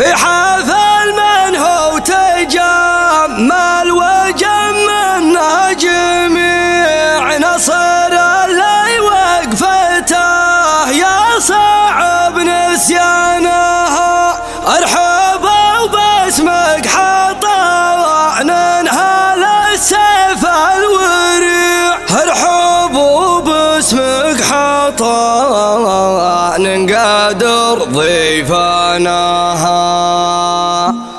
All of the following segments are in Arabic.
في حفل من هو تجمل وجمنا جميع نصر اللي وقفته يا صعب نسيانها أرحب وباسمك حطا ننهل السيف الوريع. أرحب وباسمك حطا ننقدر ضيفانها.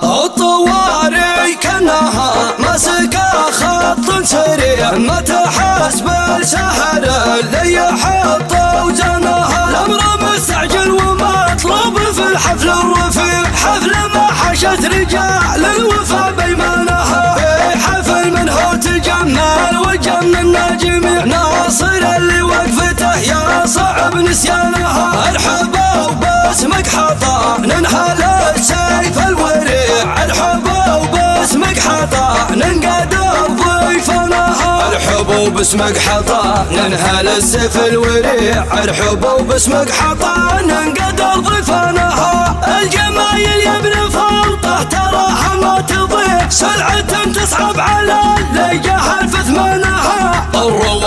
الطواري كانها مسكة خط سريع. ما تحسب السهر اللي يحط وزنها الأمر مستعجل ومطلوب في الحفل الرفيع. حفل ما حشت رجال الوفا بيمانها. في حفل من هو تجمل وجملنا جميع ناصر اللي يا صعب نسيانها. ارحبوا باسمك حطا ننحل السيف الوريع. ارحبوا باسمك حطا ننقدر ضيفناها ارحبوا باسمك حطا ننهل السيف الوريع. ارحبوا باسمك حطا ننقدر ضيفناها الجمايل يا ابن فلطه تراها ما تضيع سلعة تصعب على اللي جهل في ثمنها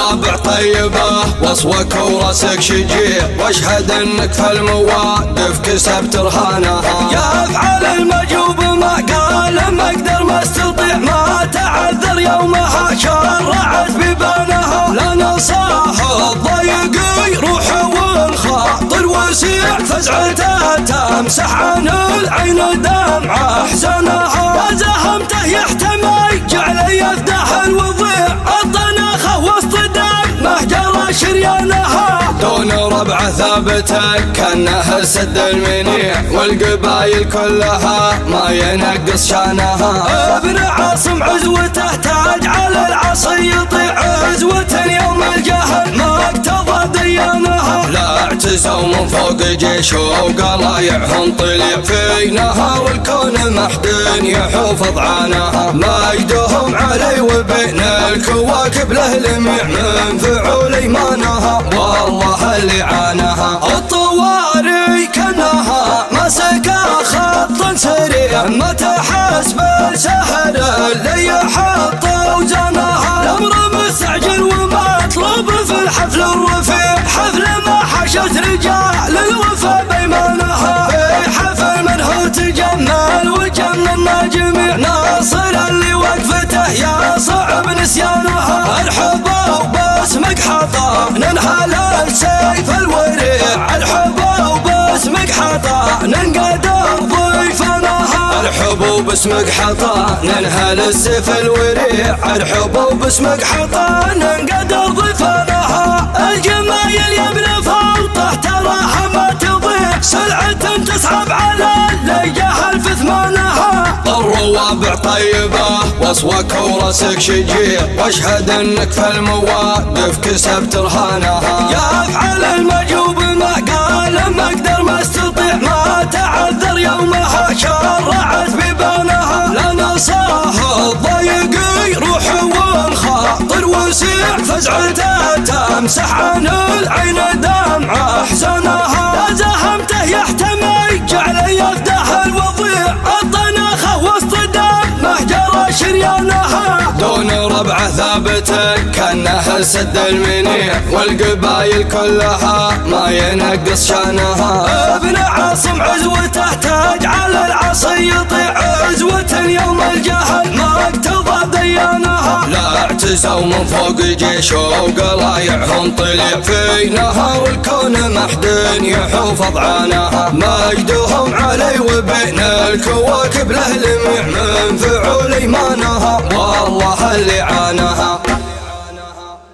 الروابع طيبة وصوك وراسك شجيع واشهد أنك في المواقف كسبت رهانها. يا أفعل المجوب ما قال ما أقدر ما أستطيع ما تعذر يومها شرعت ببانها لنا صاح الضيق روح والخاطر وسيع فزعته تمسح عن العين دمع احزانها شريانها دون ربع ثابتة كأنها سد المنيع والقبايل كلها ما ينقص شأنها. ابن عاصم عزوته تاج على العصي يطيع عزوة يوم الجهل. ما اقتضى ديانها. لا اعتزوا من فوق جيش وقلايعهم طلع فينها والكون محدن يحوف ضعانها ما يدهم وبين الكواكب له لميع من فعول ايمانها والله اللي عانها الطواري كانها مسكة خط سريع. ما تحسب السهر اللي يحط وزنها الأمر مستعجل ومطلوب في الحفل الرفيع حفل ما حشت رجال الوفا بيمانها في حفل من هو تجمل وجملنا جميع. ناصر اللي وقفته يا صعب نسيانها ارحبوا باسمك حطا ننحل السيف الوريع. ارحبوا باسمك حطا ننقدر ضيفناها ارحبوا باسمك حطا ننهل السيف الوريع. ارحبوا باسمك حطا ننقدر ضيفناها الجمايل يا ابن فلطه تراها ما تضيع. سلعة تصعب على اللي جهل في ثمانها الروابع طيبة. وصوك وراسك شجيع واشهد انك في المواقف كسبت رهانها يا أفعل المجوب ما قال ما أقدر ما أستطيع ما تعذر يومها شرعت ببانها لنا صاح الضيق روح والخاطر وسيع فزعته تمسح عن العين دمع احزانها شريانها دون ربع ثابته كأنها سد المنيع والقبايل كلها ما ينقص شأنها. ابن عاصم عزوته تاج على العصي يطيع عزوة يوم الجهل ما اقتضى ديانها لا اعتزوا من فوق جيش وقلايعهم طلع فينها والكون محدن يحوف ضعانها مجدهم علي وبين الكواكب له لميع من فعول إيمانها. والله اللي عانها.